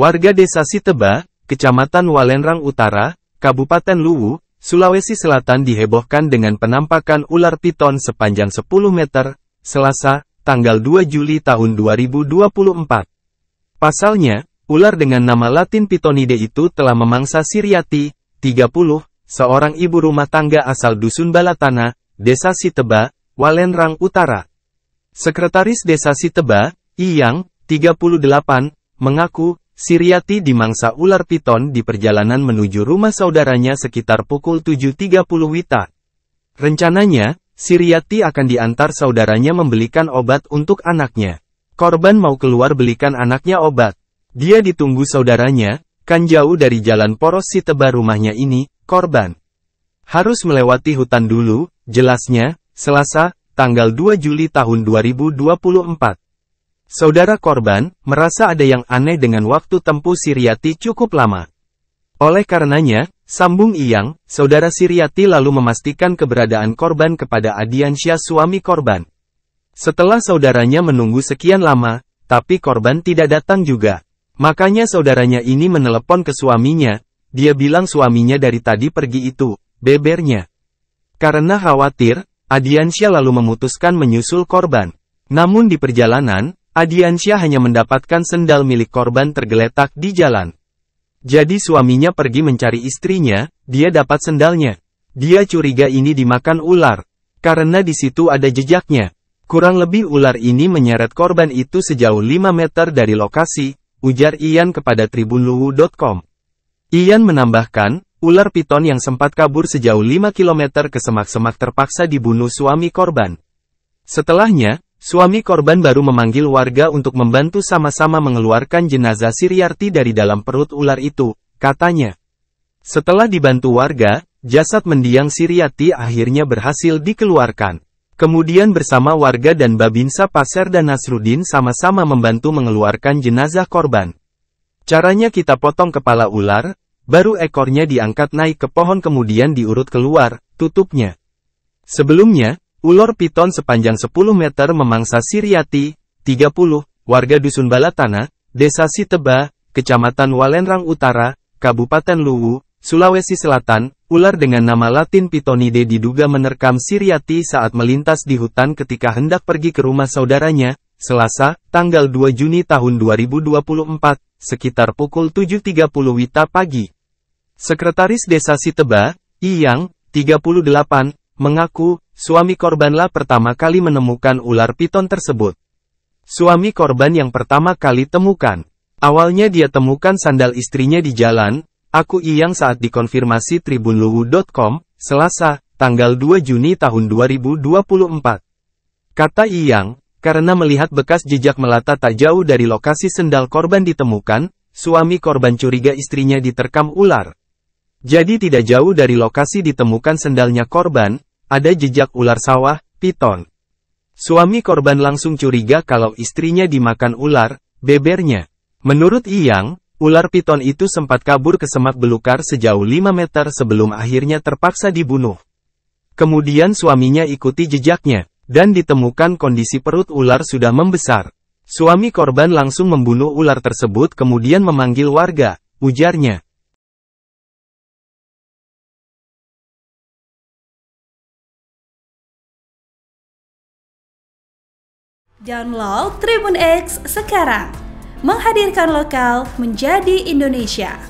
Warga Desa Siteba, Kecamatan Walenrang Utara, Kabupaten Luwu, Sulawesi Selatan dihebohkan dengan penampakan ular piton sepanjang 10 meter, Selasa, tanggal 2 Juli tahun 2024. Pasalnya, ular dengan nama latin Pitonide itu telah memangsa Siriati, 30, seorang ibu rumah tangga asal Dusun Balatana, Desa Siteba, Walenrang Utara. Sekretaris Desa Siteba, Iyang, 38, mengaku, Siriati dimangsa ular piton di perjalanan menuju rumah saudaranya sekitar pukul 7.30 Wita. Rencananya, Siriati akan diantar saudaranya membelikan obat untuk anaknya. Korban mau keluar belikan anaknya obat. Dia ditunggu saudaranya, kan jauh dari jalan poros si teba rumahnya ini, korban. Harus melewati hutan dulu, jelasnya, Selasa, tanggal 2 Juli tahun 2024. Saudara korban, merasa ada yang aneh dengan waktu tempuh Siriati cukup lama. Oleh karenanya, sambung Iyang, saudara Siriati lalu memastikan keberadaan korban kepada Adiansyah suami korban. Setelah saudaranya menunggu sekian lama, tapi korban tidak datang juga. Makanya saudaranya ini menelepon ke suaminya, dia bilang suaminya dari tadi pergi itu, bebernya. Karena khawatir, Adiansyah lalu memutuskan menyusul korban. Namun di perjalanan, Adiansyah hanya mendapatkan sendal milik korban tergeletak di jalan. Jadi suaminya pergi mencari istrinya, dia dapat sendalnya. Dia curiga ini dimakan ular. Karena di situ ada jejaknya. Kurang lebih ular ini menyeret korban itu sejauh 5 meter dari lokasi, ujar Ian kepada tribunluwu.com. Ian menambahkan, ular piton yang sempat kabur sejauh 5 km ke semak-semak terpaksa dibunuh suami korban. Setelahnya, Suami korban baru memanggil warga untuk membantu sama-sama mengeluarkan jenazah Siriarti dari dalam perut ular itu, katanya. Setelah dibantu warga, jasad mendiang Siriati akhirnya berhasil dikeluarkan. Kemudian bersama warga dan Babinsa Pasir dan Nasrudin sama-sama membantu mengeluarkan jenazah korban. Caranya kita potong kepala ular, baru ekornya diangkat naik ke pohon kemudian diurut keluar, tutupnya. Sebelumnya, Ular piton sepanjang 10 meter memangsa Siriati, 30, warga Dusun Balatana, Desa Siteba, Kecamatan Walenrang Utara, Kabupaten Luwu, Sulawesi Selatan, ular dengan nama latin Pitonide diduga menerkam Siriati saat melintas di hutan ketika hendak pergi ke rumah saudaranya, Selasa, tanggal 2 Juni tahun 2024, sekitar pukul 7.30 Wita pagi. Sekretaris Desa Siteba, Iyang, 38, mengaku, Suami korbanlah pertama kali menemukan ular piton tersebut. Suami korban yang pertama kali temukan. Awalnya dia temukan sandal istrinya di jalan, aku iyang saat dikonfirmasi tribunluwu.com, Selasa, tanggal 2 Juni tahun 2024. Kata Iyang, karena melihat bekas jejak melata tak jauh dari lokasi sendal korban ditemukan, suami korban curiga istrinya diterkam ular. Jadi tidak jauh dari lokasi ditemukan sendalnya korban, ada jejak ular sawah, piton. Suami korban langsung curiga kalau istrinya dimakan ular, bebernya. Menurut Iyang, ular piton itu sempat kabur ke semak belukar sejauh 5 meter sebelum akhirnya terpaksa dibunuh. Kemudian suaminya ikuti jejaknya, dan ditemukan kondisi perut ular sudah membesar. Suami korban langsung membunuh ular tersebut kemudian memanggil warga, ujarnya. Download Tribun X sekarang. Menghadirkan lokal menjadi Indonesia.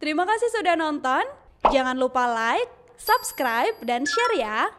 Terima kasih sudah nonton. Jangan lupa like, subscribe, dan share ya.